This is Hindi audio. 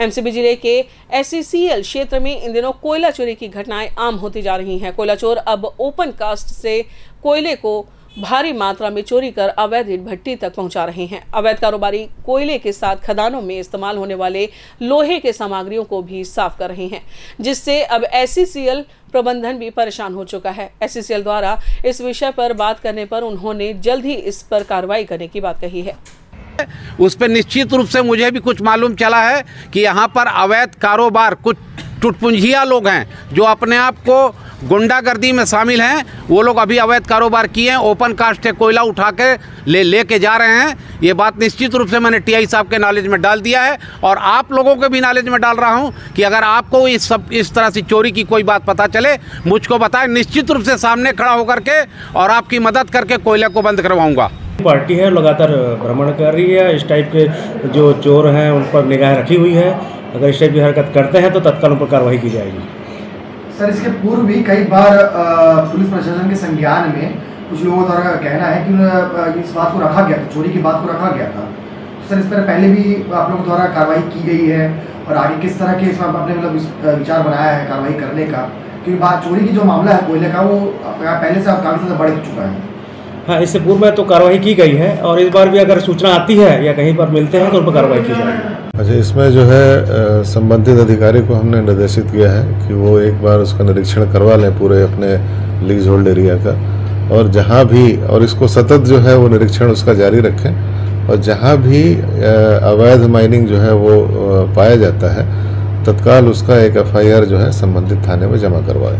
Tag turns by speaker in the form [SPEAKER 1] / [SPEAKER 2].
[SPEAKER 1] एमसीबी ज़िले के एससीसीएल क्षेत्र में इन दिनों कोयला चोरी की घटनाएँ आम होती जा रही हैं। कोयला चोर अब ओपन कास्ट से कोयले को भारी मात्रा में चोरी कर अवैध भट्टी तक पहुँचा रहे हैं। अवैध कारोबारी कोयले के साथ खदानों में इस्तेमाल होने वाले लोहे के सामग्रियों को भी साफ़ कर रहे हैं, जिससे अब एससीसीएल प्रबंधन भी परेशान हो चुका है। एससीसीएल द्वारा इस विषय पर बात करने पर उन्होंने जल्द ही इस पर कार्रवाई करने की बात कही है।
[SPEAKER 2] उस पर निश्चित रूप से मुझे भी कुछ मालूम चला है कि यहाँ पर अवैध कारोबार, कुछ टुटपुंजिया लोग हैं जो अपने आप को गुंडागर्दी में शामिल हैं। वो लोग अभी अवैध कारोबार किए हैं, ओपन कास्ट है, कोयला उठा के ले ले लेके जा रहे हैं। ये बात निश्चित रूप से मैंने टीआई साहब के नॉलेज में डाल दिया है और आप लोगों के भी नॉलेज में डाल रहा हूँ कि अगर आपको इस सब, इस तरह से चोरी की कोई बात पता चले, मुझको बताएँ, निश्चित रूप से सामने खड़ा होकर के और आपकी मदद करके कोयले को बंद करवाऊँगा।
[SPEAKER 3] पार्टी है, लगातार भ्रमण कर रही है। इस टाइप के जो चोर हैं, उन पर निगाह रखी हुई है। अगर इस टाइप की हरकत करते हैं तो तत्काल उन पर कार्रवाई की जाएगी।
[SPEAKER 4] सर, इसके पूर्व भी कई बार पुलिस प्रशासन के संज्ञान में कुछ लोगों द्वारा कहना है कि इस बात को रखा गया था, चोरी की बात को रखा गया था। सर, इस पर पहले भी आप लोगों द्वारा कार्रवाई की गई है? और आगे किस तरह के इसमें आपने मतलब विचार बनाया है कार्रवाई करने का? क्योंकि बात, चोरी की जो मामला है कोयले का, वो पहले से काफ़ी ज़्यादा बढ़ चुका है।
[SPEAKER 3] हाँ इससे पूर्व में तो कार्रवाई की गई है और इस बार भी अगर सूचना आती है या कहीं पर मिलते हैं तो उन पर कार्रवाई की जाएगी।
[SPEAKER 5] अच्छा इसमें जो है संबंधित अधिकारी को हमने निर्देशित किया है कि वो एक बार उसका निरीक्षण करवा लें पूरे अपने लीज होल्ड एरिया का। और जहाँ भी, और इसको सतत जो है वो निरीक्षण उसका जारी रखें और जहाँ भी अवैध माइनिंग जो है वो पाया जाता है, तत्काल उसका एक एफआईआर जो है संबंधित थाने में जमा करवाएँ।